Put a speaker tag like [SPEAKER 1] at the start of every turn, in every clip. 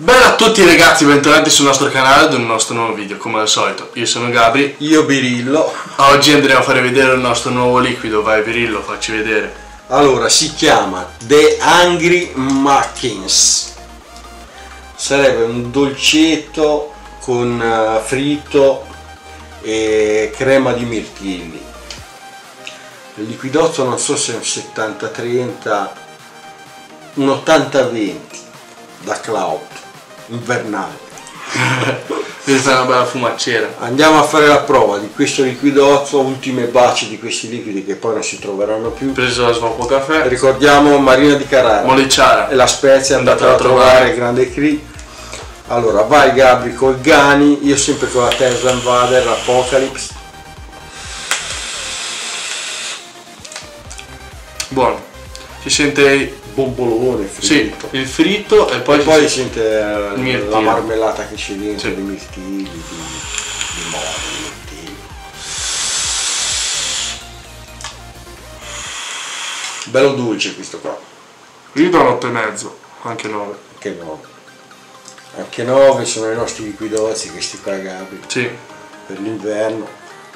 [SPEAKER 1] Bella a tutti ragazzi, bentornati sul nostro canale ad un nostro nuovo video, come al solito. Io sono Gabri.
[SPEAKER 2] Io Birillo.
[SPEAKER 1] Oggi andremo a fare vedere il nostro nuovo liquido, vai Birillo, facci vedere.
[SPEAKER 2] Allora, si chiama The Hungry Muckins. Sarebbe un dolcetto con uh, fritto e crema di mirtilli. Il liquidotto non so se è un 70-30, un 80-20 da Cloud, invernale.
[SPEAKER 1] Devi fare una bella fumaccera.
[SPEAKER 2] Andiamo a fare la prova di questo liquidotto, ultime baci di questi liquidi che poi non si troveranno più.
[SPEAKER 1] Preso la Svapo Caffè.
[SPEAKER 2] Ricordiamo Marina di Carrara.
[SPEAKER 1] Molicciara.
[SPEAKER 2] E la spezia andatela a trovare, grande cri. Allora, vai Gabri col Gani, io sempre con la Tesla Invader, Apocalypse.
[SPEAKER 1] Buono. Si sente
[SPEAKER 2] bombolone
[SPEAKER 1] fritto. Sì, il fritto e poi,
[SPEAKER 2] e poi si sente
[SPEAKER 1] eh,
[SPEAKER 2] la marmellata che c'è dentro
[SPEAKER 1] sì.
[SPEAKER 2] di mirtilli, di, di mori. Bello dolce questo qua.
[SPEAKER 1] Io do 8 e mezzo, anche 9.
[SPEAKER 2] Anche 9. Anche 9 sono i nostri liquidozzi, questi qua Gabri.
[SPEAKER 1] Sì.
[SPEAKER 2] Per l'inverno.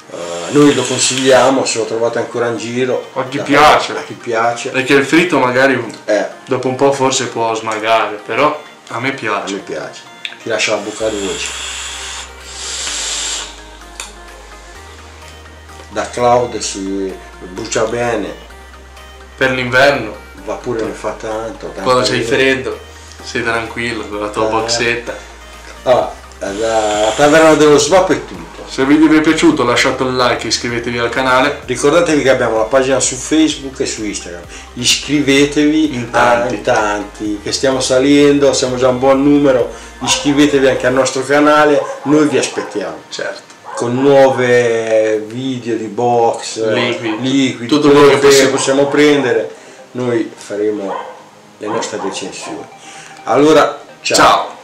[SPEAKER 2] Uh, noi lo consigliamo se lo trovate ancora in giro.
[SPEAKER 1] A chi piace.
[SPEAKER 2] A chi piace.
[SPEAKER 1] Perché il fritto magari
[SPEAKER 2] eh.
[SPEAKER 1] dopo un po' forse può smagare, però a me piace.
[SPEAKER 2] A me piace. Ti lascia la bocca dolce. Da Cloud si brucia bene.
[SPEAKER 1] Per l'inverno.
[SPEAKER 2] Va pure ne fa tanto.
[SPEAKER 1] Quando c'hai freddo, sei tranquillo con la tua eh. boxetta.
[SPEAKER 2] Allora, la taverna dello swap è tutto.
[SPEAKER 1] Se il video vi è piaciuto lasciate un like e iscrivetevi al canale.
[SPEAKER 2] Ricordatevi che abbiamo la pagina su Facebook e su Instagram. Iscrivetevi
[SPEAKER 1] in tanti.
[SPEAKER 2] in tanti, che stiamo salendo, siamo già un buon numero. Iscrivetevi anche al nostro canale, noi vi aspettiamo.
[SPEAKER 1] Certo.
[SPEAKER 2] Con nuove video di box,
[SPEAKER 1] liquidi,
[SPEAKER 2] liquidi
[SPEAKER 1] tutto quello che possiamo.
[SPEAKER 2] possiamo prendere, noi faremo le nostre recensioni. Allora, ciao.
[SPEAKER 1] ciao.